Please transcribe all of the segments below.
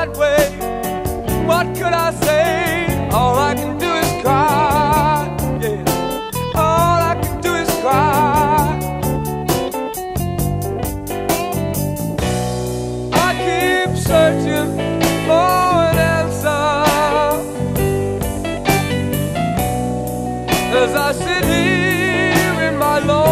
that way, what could I say? All I can do is cry. Yeah. All I can do is cry. I keep searching for an answer as I sit here in my loneliness.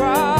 cross.